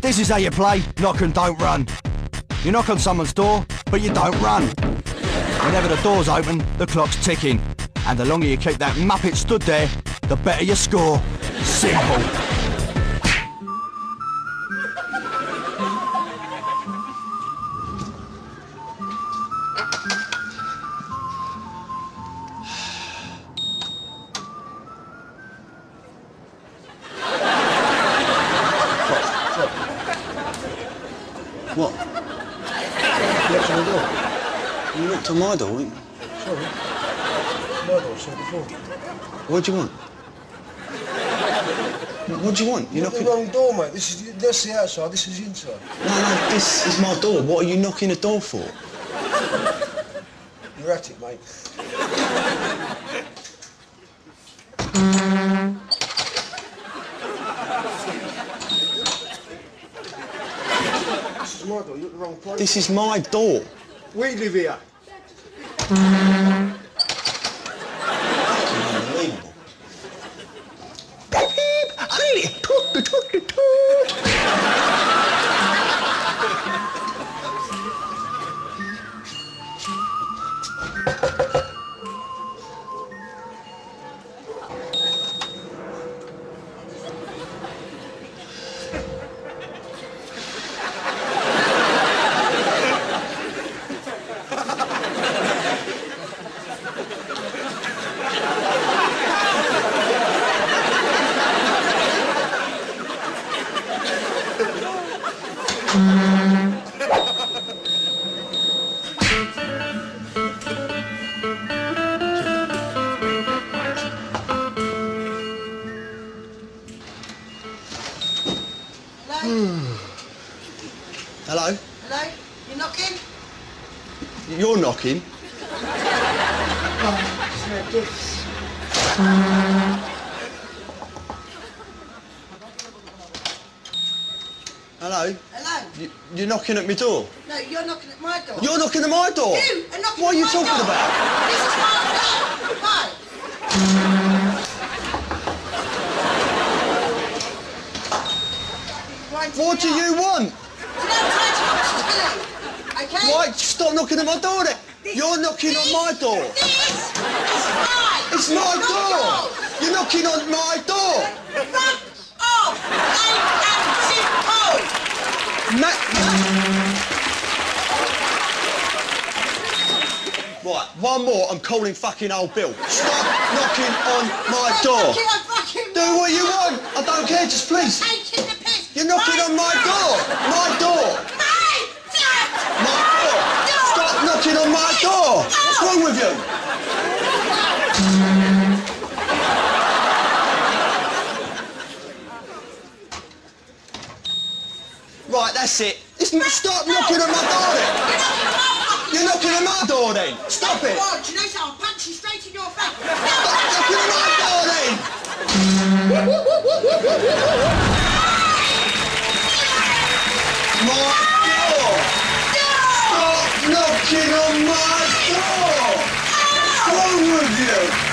This is how you play knock and don't run. You knock on someone's door, but you don't run. Whenever the door's open, the clock's ticking. And the longer you keep that muppet stood there, the better your score. Simple. What? You knocked on. You knocked on my door. Sorry. My door, so before. What do you want? What do you want? You're You're the knocking. wrong door, mate. This is that's the outside. This is the inside. No, no, this is my door. What are you knocking the door for? You're at it, mate. Is my door. You're at the wrong place. This is my door. We live here. Unbelievable. Hello? Hello? You knocking? You're knocking. Hello? Hello? You, you're knocking at my door. No, you're knocking at my door. You're knocking at my door. You are knocking What are you talking door. about? This is my door. Right. Right, What do you want? Okay? Why? Stop knocking at my door then. This- You're knocking on my door. This is mine. It's my not door. yours. You're knocking on my door. Fuck off. Plain and simple. Right, one more. I'm calling fucking old Bill. Stop knocking on my door. Do what you want. I don't care. Just please. Taking the piss. You're knocking on my door. My door. Hey, Dad. My door. Stop knocking on my door. What's wrong with you? Right, that's it. It's, stop knocking on my door then. You're knocking on my door then. Stop it. God, do you know something? I'll punch you straight in your face. Stop knocking on my door then. knocking on my door. What's you?